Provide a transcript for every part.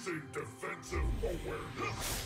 Increasing defensive awareness.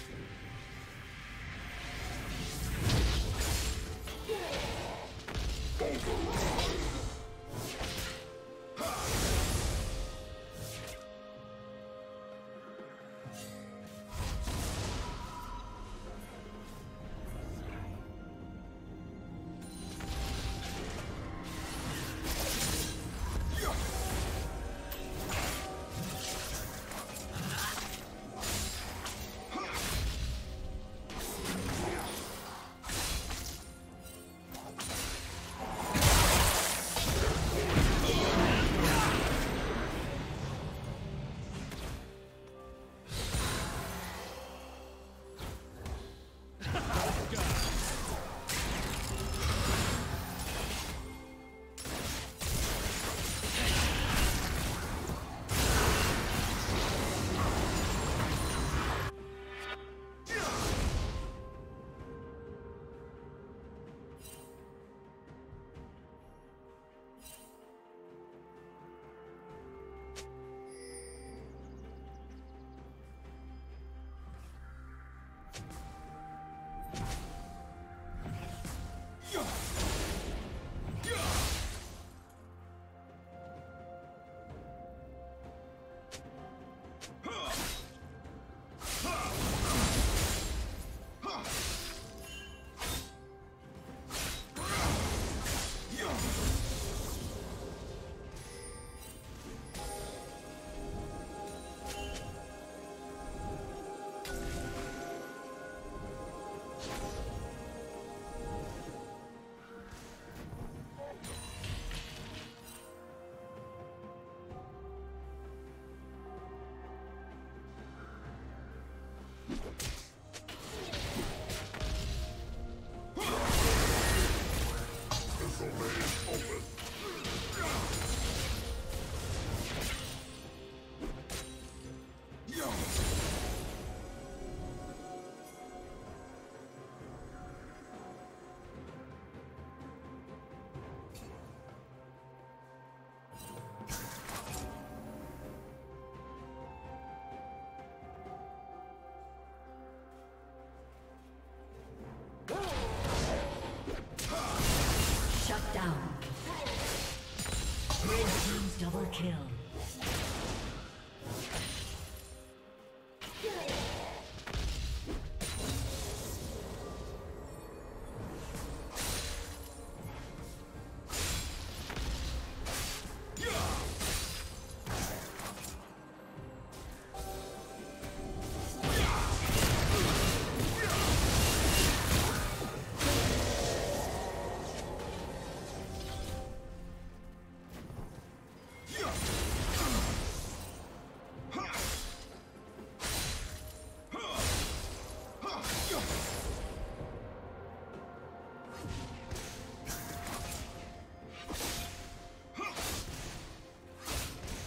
Kill.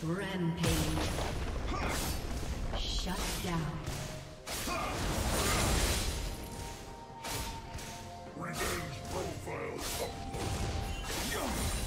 Rampage. Shut down. Revenge profile team's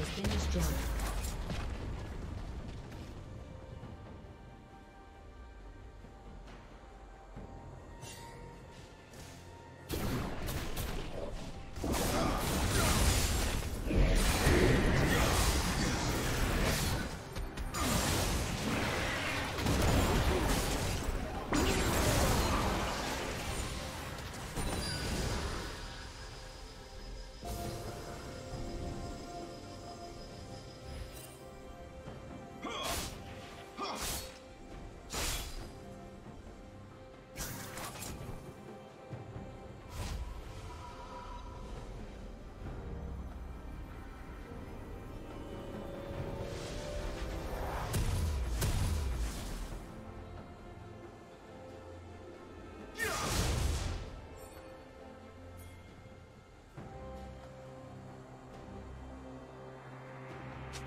has been destroyed.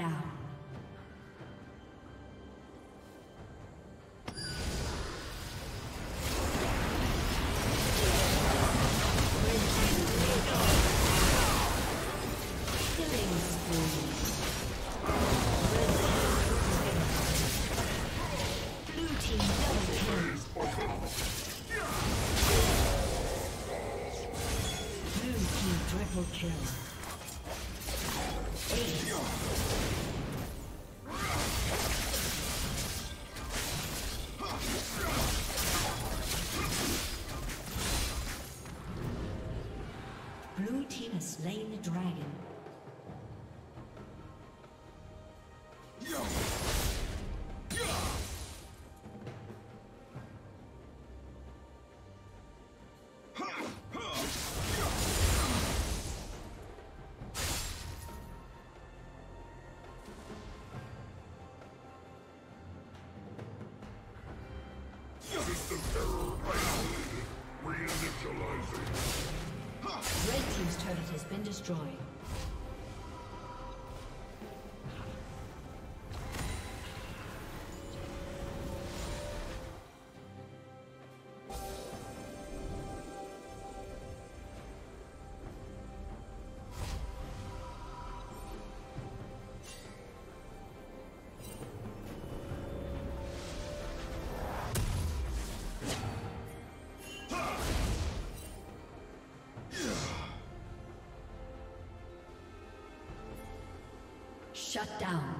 down. Shut down.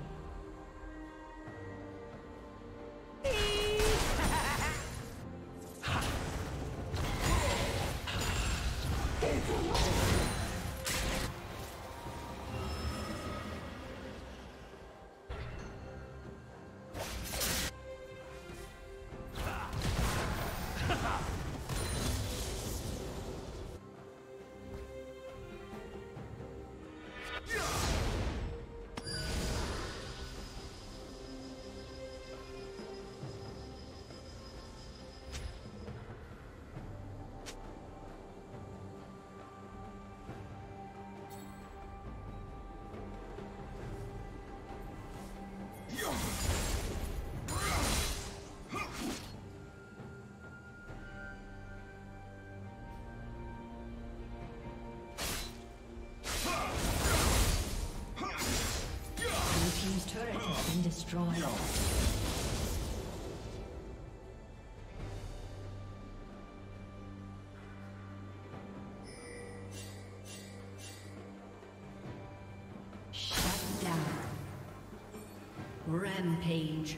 Rampage.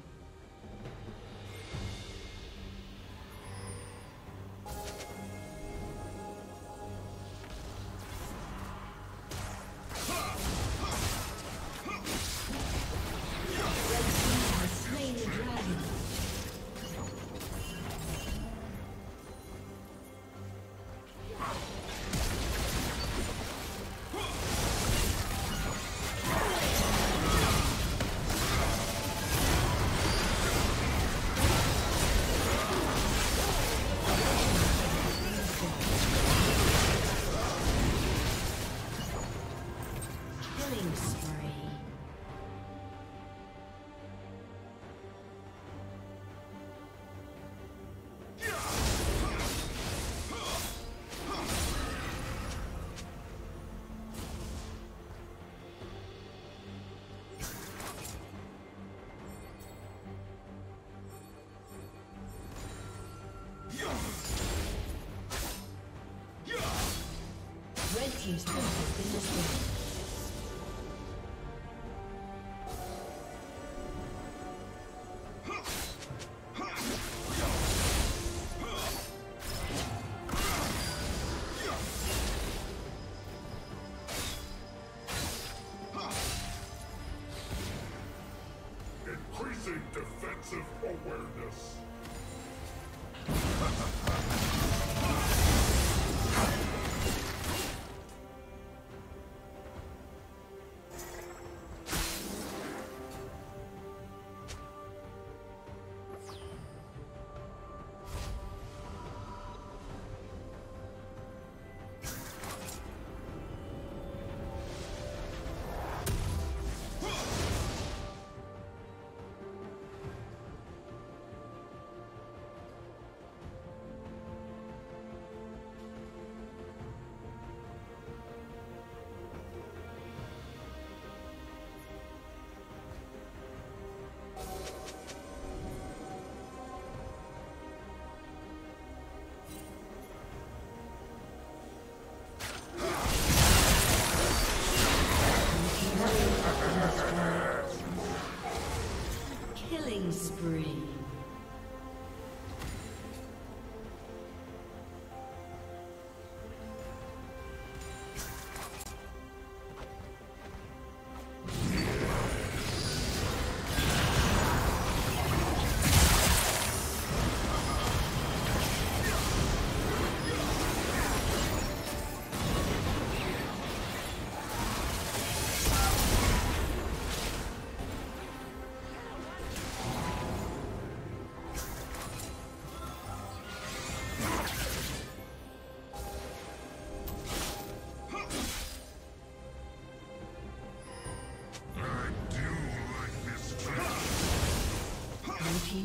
Defensive awareness.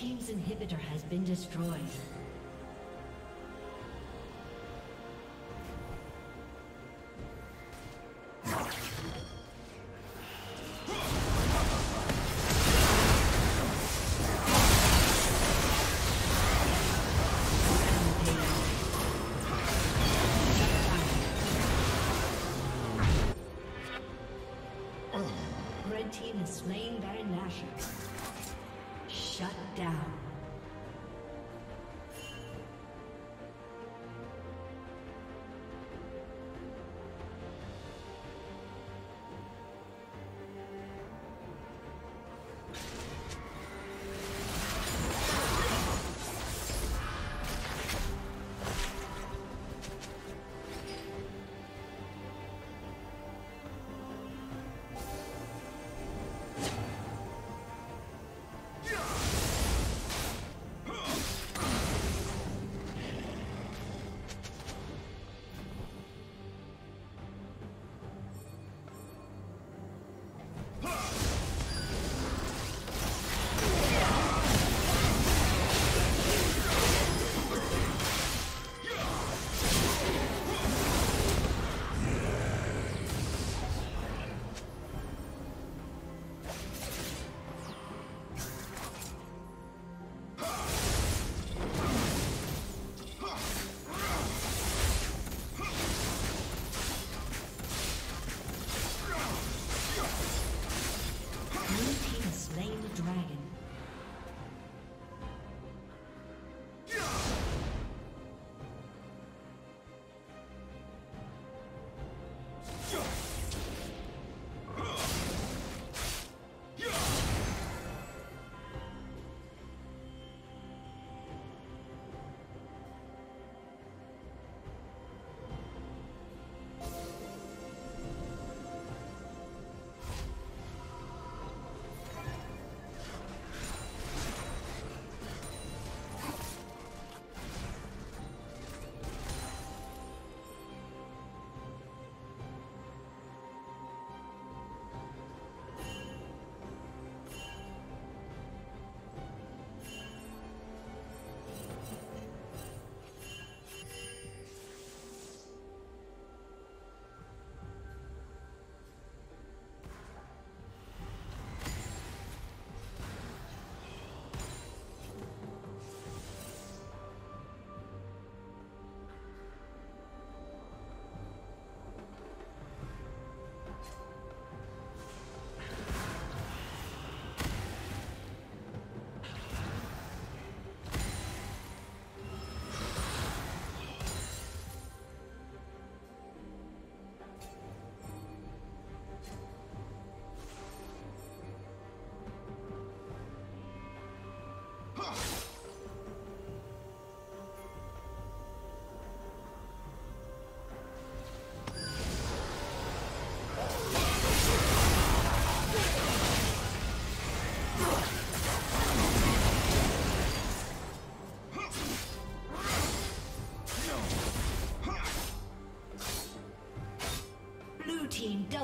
Team's inhibitor has been destroyed. Red Team has slain Baron Nashor. Shut down.